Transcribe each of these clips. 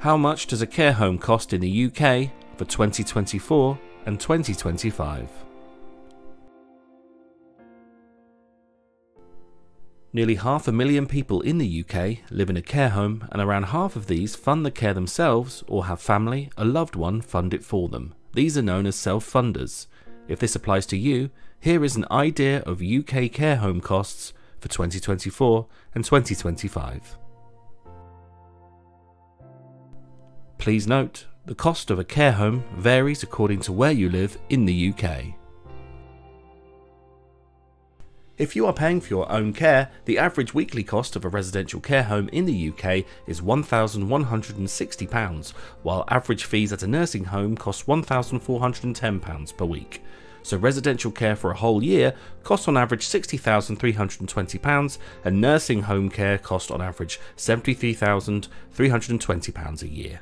How much does a care home cost in the UK for 2024 and 2025? Nearly half a million people in the UK live in a care home, and around half of these fund the care themselves or have family, a loved one, fund it for them. These are known as self funders. If this applies to you, here is an idea of UK care home costs for 2024 and 2025. Please note, the cost of a care home varies according to where you live in the UK. If you are paying for your own care, the average weekly cost of a residential care home in the UK is £1,160, while average fees at a nursing home cost £1,410 per week. So residential care for a whole year costs on average £60,320 and nursing home care costs on average £73,320 a year.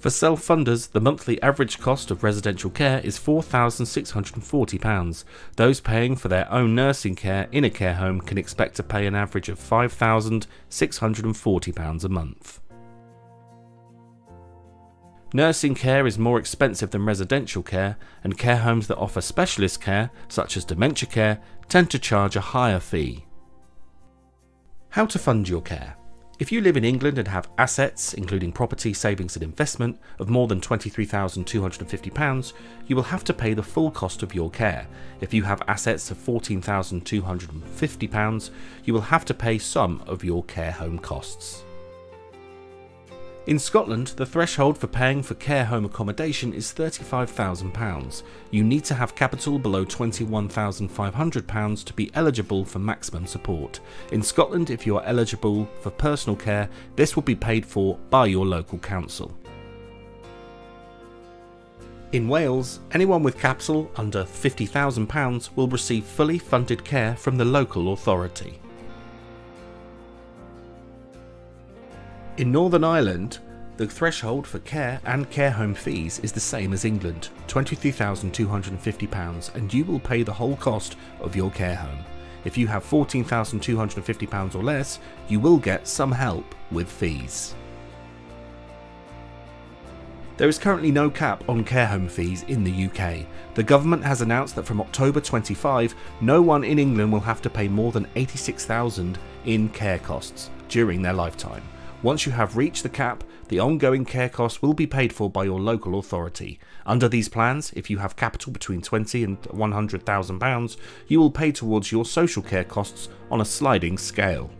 For self-funders, the monthly average cost of residential care is £4,640. Those paying for their own nursing care in a care home can expect to pay an average of £5,640 a month. Nursing care is more expensive than residential care, and care homes that offer specialist care, such as dementia care, tend to charge a higher fee. How to fund your care. If you live in England and have assets, including property, savings and investment, of more than £23,250, you will have to pay the full cost of your care. If you have assets of £14,250, you will have to pay some of your care home costs. In Scotland, the threshold for paying for care home accommodation is £35,000. You need to have capital below £21,500 to be eligible for maximum support. In Scotland, if you are eligible for personal care, this will be paid for by your local council. In Wales, anyone with capital under £50,000 will receive fully funded care from the local authority. In Northern Ireland, the threshold for care and care home fees is the same as England, £23,250, and you will pay the whole cost of your care home. If you have £14,250 or less, you will get some help with fees. There is currently no cap on care home fees in the UK. The government has announced that from October 25, no one in England will have to pay more than 86,000 in care costs during their lifetime. Once you have reached the cap, the ongoing care costs will be paid for by your local authority. Under these plans, if you have capital between 20 and 100,000 pounds, you will pay towards your social care costs on a sliding scale.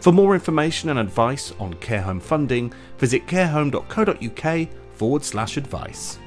For more information and advice on care home funding, visit carehome.co.uk forward slash advice.